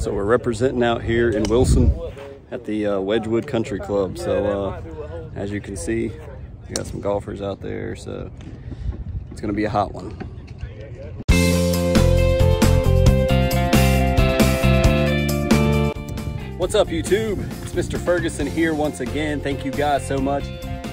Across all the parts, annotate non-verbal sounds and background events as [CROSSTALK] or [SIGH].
So we're representing out here in Wilson at the uh, Wedgewood Country Club. So uh, as you can see, we got some golfers out there. So it's going to be a hot one. What's up YouTube? It's Mr. Ferguson here once again. Thank you guys so much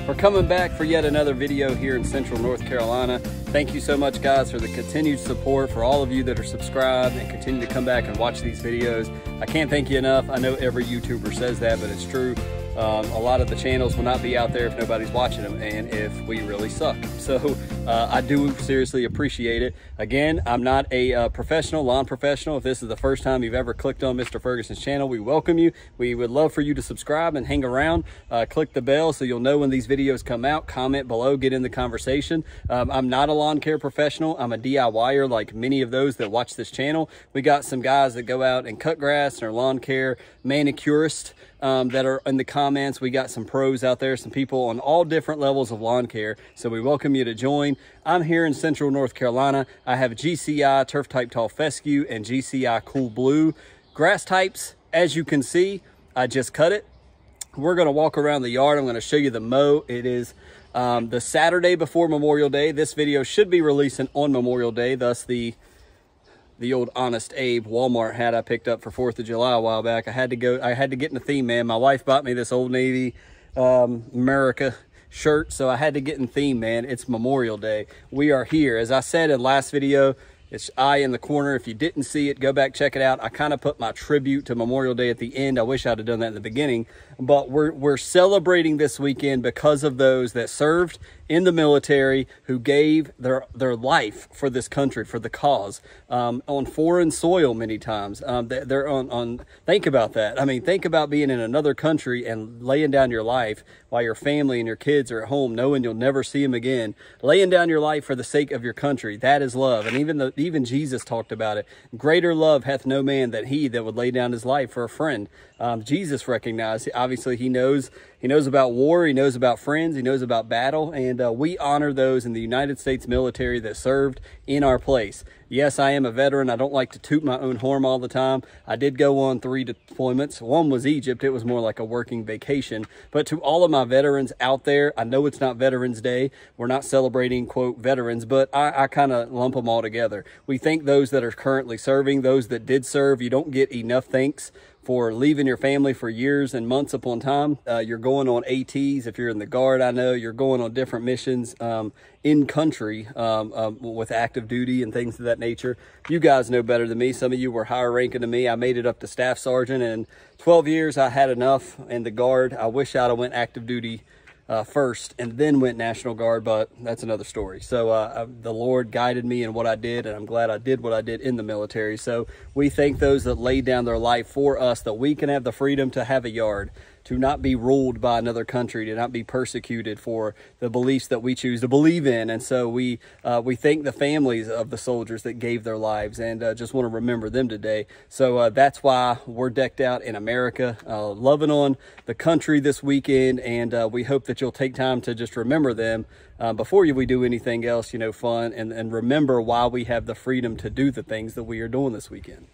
for coming back for yet another video here in Central North Carolina. Thank you so much guys for the continued support, for all of you that are subscribed and continue to come back and watch these videos. I can't thank you enough. I know every YouTuber says that, but it's true. Um, a lot of the channels will not be out there if nobody's watching them and if we really suck. [LAUGHS] So uh, I do seriously appreciate it. Again, I'm not a uh, professional, lawn professional. If this is the first time you've ever clicked on Mr. Ferguson's channel, we welcome you. We would love for you to subscribe and hang around. Uh, click the bell so you'll know when these videos come out. Comment below, get in the conversation. Um, I'm not a lawn care professional. I'm a DIYer like many of those that watch this channel. We got some guys that go out and cut grass and are lawn care manicurists um, that are in the comments. We got some pros out there, some people on all different levels of lawn care. So we welcome you to join. I'm here in Central North Carolina. I have GCI Turf Type Tall Fescue and GCI Cool Blue. Grass types, as you can see, I just cut it. We're gonna walk around the yard. I'm gonna show you the mow. It is um, the Saturday before Memorial Day. This video should be releasing on Memorial Day, thus the the old Honest Abe Walmart hat I picked up for 4th of July a while back. I had to go, I had to get in the theme, man. My wife bought me this Old Navy um, America shirt, so I had to get in theme, man. It's Memorial Day. We are here. As I said in last video, it's I in the corner. If you didn't see it, go back, check it out. I kind of put my tribute to Memorial Day at the end. I wish I'd have done that in the beginning, but we're, we're celebrating this weekend because of those that served in the military who gave their their life for this country for the cause um, on foreign soil many times. Um, they're on on think about that. I mean think about being in another country and laying down your life while your family and your kids are at home knowing you'll never see them again. Laying down your life for the sake of your country that is love. And even the even jesus talked about it. Greater love hath no man than he that would lay down his life for a friend. Um, jesus recognized obviously he knows he knows about war, he knows about friends, he knows about battle, and uh, we honor those in the United States military that served in our place. Yes, I am a veteran. I don't like to toot my own horn all the time. I did go on three deployments. One was Egypt. It was more like a working vacation. But to all of my veterans out there, I know it's not Veterans Day. We're not celebrating, quote, veterans, but I, I kind of lump them all together. We thank those that are currently serving, those that did serve. You don't get enough thanks for leaving your family for years and months upon time. Uh, you're going on ATs. If you're in the Guard, I know you're going on different missions um, in country um, um, with active duty and things of that nature. You guys know better than me. Some of you were higher ranking than me. I made it up to staff sergeant and 12 years I had enough in the Guard. I wish I'd have went active duty uh, first and then went National Guard, but that's another story. So uh, the Lord guided me in what I did, and I'm glad I did what I did in the military. So we thank those that laid down their life for us that we can have the freedom to have a yard to not be ruled by another country, to not be persecuted for the beliefs that we choose to believe in. And so we uh, we thank the families of the soldiers that gave their lives and uh, just want to remember them today. So uh, that's why we're decked out in America, uh, loving on the country this weekend. And uh, we hope that you'll take time to just remember them uh, before you we do anything else, you know, fun and, and remember why we have the freedom to do the things that we are doing this weekend.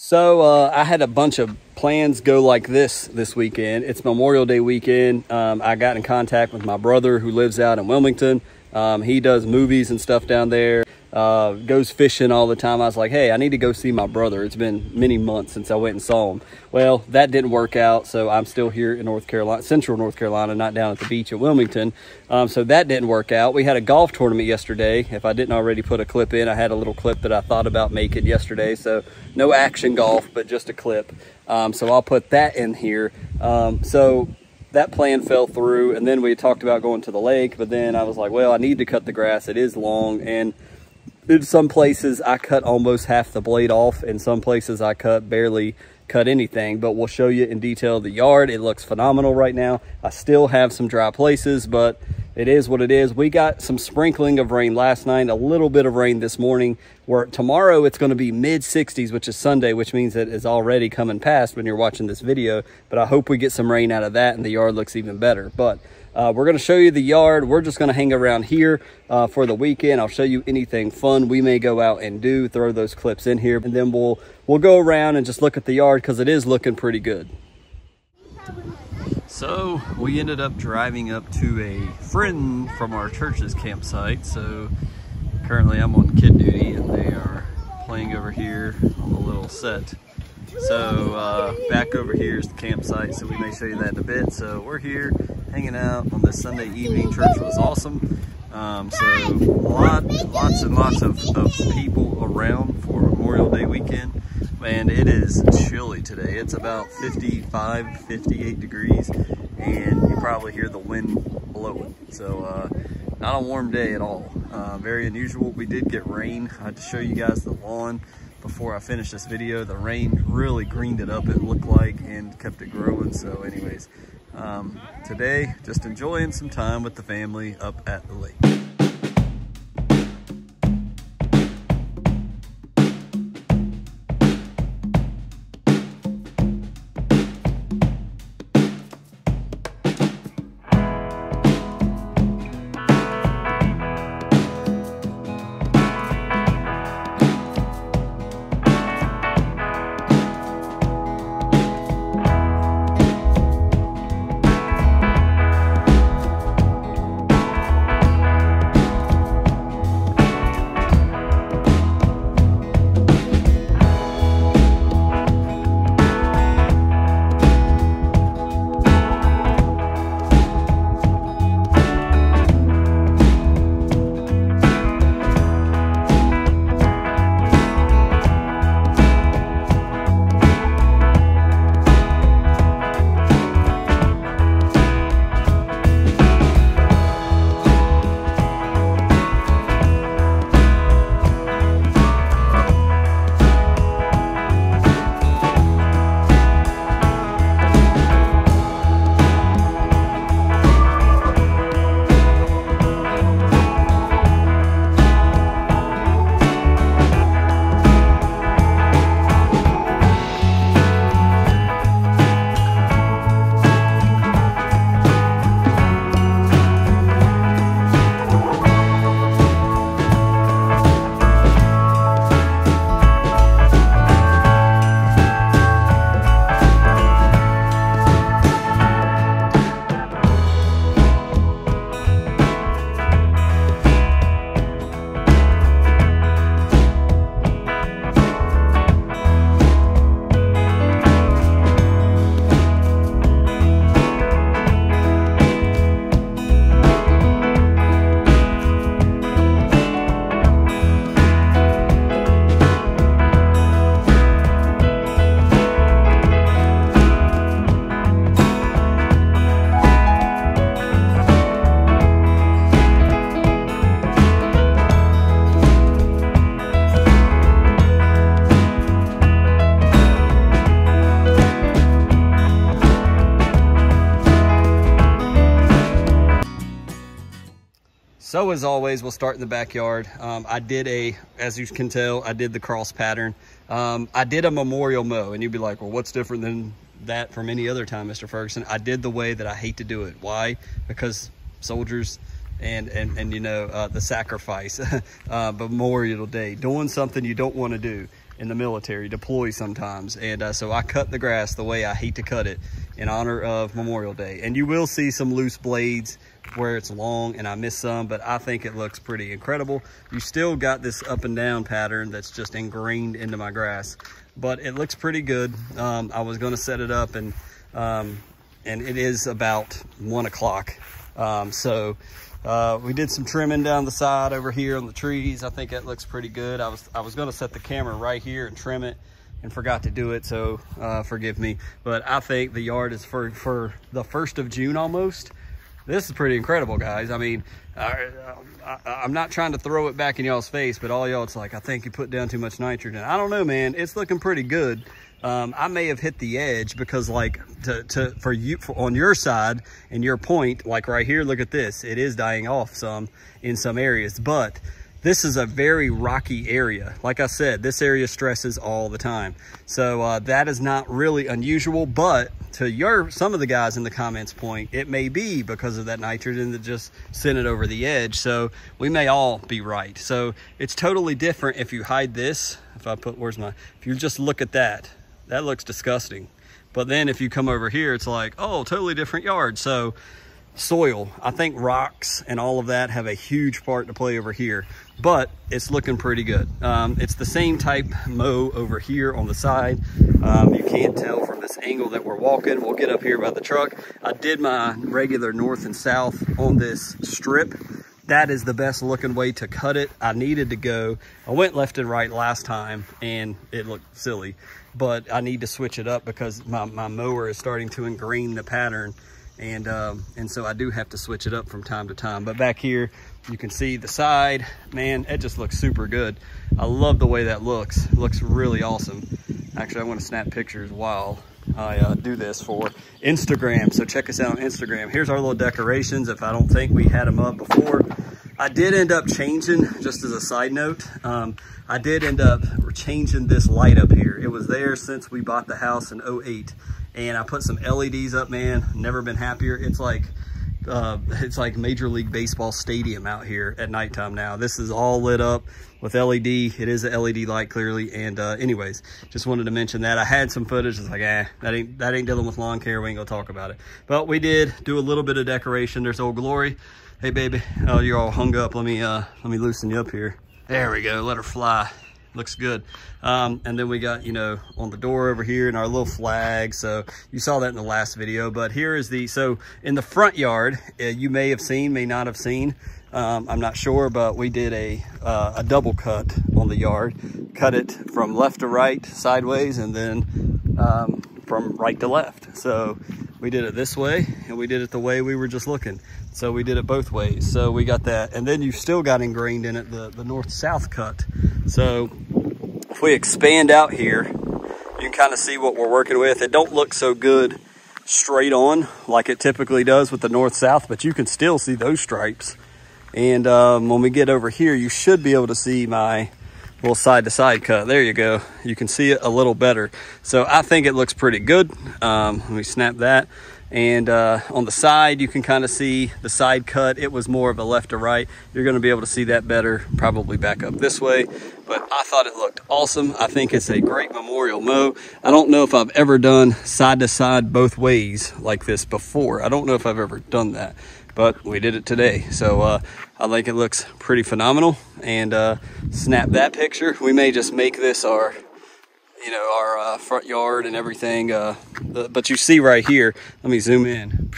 So uh, I had a bunch of plans go like this this weekend. It's Memorial Day weekend. Um, I got in contact with my brother who lives out in Wilmington. Um, he does movies and stuff down there uh, goes fishing all the time. I was like, hey, I need to go see my brother. It's been many months since I went and saw him. Well, that didn't work out, so I'm still here in North Carolina, Central North Carolina, not down at the beach at Wilmington. Um, so that didn't work out. We had a golf tournament yesterday. If I didn't already put a clip in, I had a little clip that I thought about making yesterday. So no action golf, but just a clip. Um, so I'll put that in here. Um, so that plan fell through, and then we talked about going to the lake, but then I was like, well, I need to cut the grass. It is long, and in some places I cut almost half the blade off. In some places I cut barely cut anything, but we'll show you in detail the yard. It looks phenomenal right now. I still have some dry places, but it is what it is. We got some sprinkling of rain last night, a little bit of rain this morning, where tomorrow it's going to be mid 60s, which is Sunday, which means it is already coming past when you're watching this video. But I hope we get some rain out of that and the yard looks even better. But Uh, we're going to show you the yard. We're just going to hang around here uh, for the weekend. I'll show you anything fun we may go out and do, throw those clips in here, and then we'll, we'll go around and just look at the yard because it is looking pretty good. So we ended up driving up to a friend from our church's campsite. So currently I'm on kid duty and they are playing over here on the little set. So uh, back over here is the campsite, so we may show you that in a bit. So we're here hanging out on this Sunday evening. Church was awesome. Um, so lot, lots and lots of, of people around for Memorial Day weekend. And it is chilly today. It's about 55, 58 degrees, and you probably hear the wind blowing. So uh, not a warm day at all. Uh, very unusual. We did get rain. I had to show you guys the lawn before I finish this video. The rain really greened it up, it looked like, and kept it growing. So anyways, um, today, just enjoying some time with the family up at the lake. So as always, we'll start in the backyard. Um, I did a, as you can tell, I did the cross pattern. Um, I did a memorial mow and you'd be like, well, what's different than that from any other time, Mr. Ferguson? I did the way that I hate to do it. Why? Because soldiers and, and, and you know, uh, the sacrifice, [LAUGHS] uh, Memorial Day, doing something you don't want to do in the military, deploy sometimes. And uh, so I cut the grass the way I hate to cut it in honor of Memorial Day. And you will see some loose blades where it's long and I missed some, but I think it looks pretty incredible. You still got this up and down pattern that's just ingrained into my grass, but it looks pretty good. Um, I was gonna set it up and, um, and it is about one o'clock. Um, so uh, we did some trimming down the side over here on the trees. I think that looks pretty good. I was, I was gonna set the camera right here and trim it and forgot to do it, so uh, forgive me. But I think the yard is for, for the 1st of June almost this is pretty incredible, guys. I mean, I, am not trying to throw it back in y'all's face, but all y'all, it's like, I think you put down too much nitrogen. I don't know, man. It's looking pretty good. Um, I may have hit the edge because like to, to for you for, on your side and your point, like right here, look at this. It is dying off some in some areas, but this is a very rocky area. Like I said, this area stresses all the time. So uh, that is not really unusual, but to your some of the guys in the comments point, it may be because of that nitrogen that just sent it over the edge. So we may all be right. So it's totally different if you hide this. If I put, where's my, if you just look at that, that looks disgusting. But then if you come over here, it's like, oh, totally different yard. So soil. I think rocks and all of that have a huge part to play over here, but it's looking pretty good. Um, it's the same type mow over here on the side. Um, you can't tell from this angle that we're walking. We'll get up here by the truck. I did my regular north and south on this strip. That is the best looking way to cut it. I needed to go, I went left and right last time and it looked silly, but I need to switch it up because my, my mower is starting to ingrain the pattern and um, and so I do have to switch it up from time to time. But back here, you can see the side. Man, it just looks super good. I love the way that looks. It looks really awesome. Actually, I want to snap pictures while I uh, do this for Instagram. So check us out on Instagram. Here's our little decorations. If I don't think we had them up before, I did end up changing, just as a side note, um, I did end up changing this light up here. It was there since we bought the house in 08 and I put some LEDs up, man. Never been happier. It's like uh, it's like Major League Baseball stadium out here at nighttime now. This is all lit up with LED. It is a LED light clearly. And uh, anyways, just wanted to mention that. I had some footage. It's like, eh, that ain't, that ain't dealing with lawn care. We ain't gonna talk about it. But we did do a little bit of decoration. There's Old Glory. Hey, baby. Oh, you're all hung up. Let me, uh, let me loosen you up here. There we go. Let her fly looks good. Um, and then we got, you know, on the door over here and our little flag. So you saw that in the last video, but here is the, so in the front yard, uh, you may have seen, may not have seen, um, I'm not sure, but we did a, uh, a double cut on the yard, cut it from left to right, sideways, and then um, from right to left. So we did it this way and we did it the way we were just looking. So we did it both ways. So we got that. And then you still got ingrained in it the, the north-south cut. So if we expand out here, you can kind of see what we're working with. It don't look so good straight on like it typically does with the north-south, but you can still see those stripes. And um, when we get over here, you should be able to see my little side-to-side -side cut. There you go. You can see it a little better. So I think it looks pretty good. Um, let me snap that. And uh, on the side, you can kind of see the side cut. It was more of a left to right. You're gonna be able to see that better, probably back up this way. But I thought it looked awesome. I think it's a great memorial mow. I don't know if I've ever done side to side both ways like this before. I don't know if I've ever done that, but we did it today. So uh, I think it looks pretty phenomenal. And uh, snap that picture. We may just make this our you know, our uh, front yard and everything. Uh, but you see right here, let me zoom in.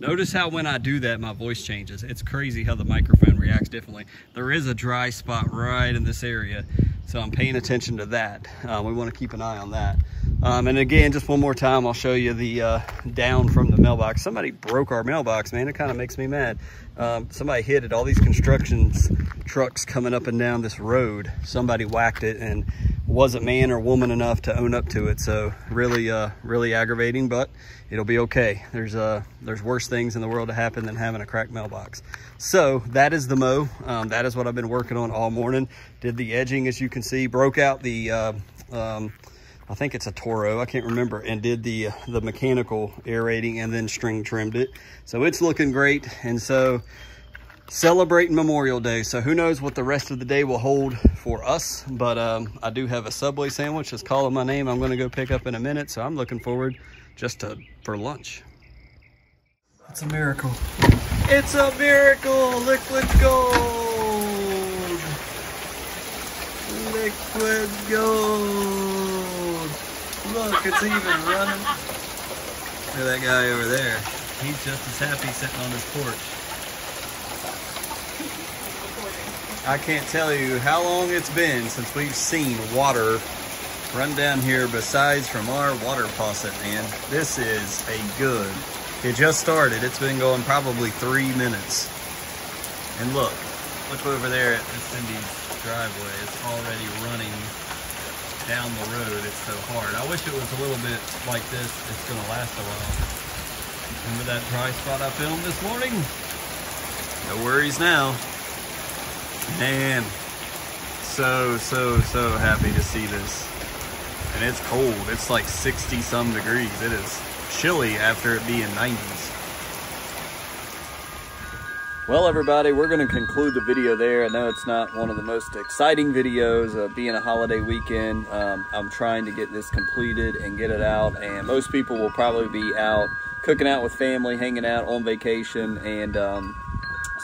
Notice how when I do that, my voice changes. It's crazy how the microphone reacts differently. There is a dry spot right in this area. So I'm paying attention to that. Uh, we want to keep an eye on that. Um, and again, just one more time, I'll show you the uh, down from the mailbox. Somebody broke our mailbox, man. It kind of makes me mad. Um, somebody hit it. All these construction trucks coming up and down this road. Somebody whacked it and wasn't man or woman enough to own up to it. So really, uh, really aggravating, but it'll be okay. There's uh, there's worse things in the world to happen than having a cracked mailbox. So that is the mow. Um, that is what I've been working on all morning. Did the edging, as you can see, broke out the, uh, um, I think it's a Toro, I can't remember, and did the, the mechanical aerating and then string trimmed it. So it's looking great. And so celebrating Memorial Day. So who knows what the rest of the day will hold for us. But um, I do have a Subway sandwich that's calling my name. I'm going to go pick up in a minute. So I'm looking forward just to, for lunch. It's a miracle. It's a miracle. Liquid gold. Liquid gold. Look, it's even running. Look at that guy over there. He's just as happy sitting on his porch. I can't tell you how long it's been since we've seen water run down here besides from our water faucet, man. This is a good. It just started. It's been going probably three minutes. And look, look over there at Cindy's driveway. It's already running down the road. It's so hard. I wish it was a little bit like this. It's going to last a while. Remember that dry spot I filmed this morning? No worries now. Man, so, so, so happy to see this. And it's cold. It's like 60 some degrees. It is chilly after it being 90s. Well, everybody, we're going to conclude the video there. I know it's not one of the most exciting videos of being a holiday weekend. Um, I'm trying to get this completed and get it out, and most people will probably be out cooking out with family, hanging out on vacation, and um,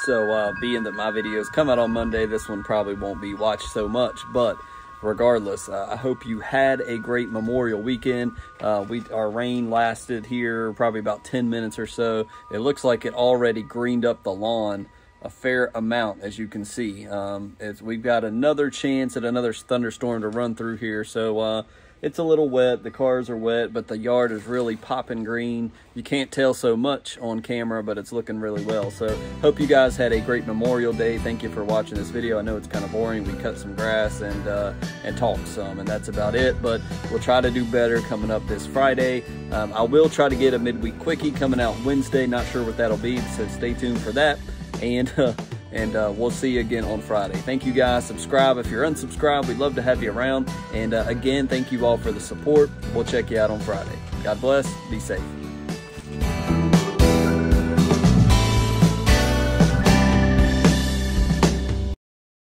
so uh, being that my videos come out on Monday, this one probably won't be watched so much, but regardless, uh, I hope you had a great Memorial weekend. Uh, we Our rain lasted here probably about 10 minutes or so. It looks like it already greened up the lawn a fair amount, as you can see. Um, we've got another chance at another thunderstorm to run through here, so uh, it's a little wet. The cars are wet, but the yard is really popping green. You can't tell so much on camera, but it's looking really well. So hope you guys had a great Memorial Day. Thank you for watching this video. I know it's kind of boring. We cut some grass and, uh, and talked some, and that's about it. But we'll try to do better coming up this Friday. Um, I will try to get a midweek quickie coming out Wednesday. Not sure what that'll be, so stay tuned for that. And [LAUGHS] uh, and uh, we'll see you again on Friday. Thank you guys. Subscribe if you're unsubscribed. We'd love to have you around. And uh, again, thank you all for the support. We'll check you out on Friday. God bless. Be safe.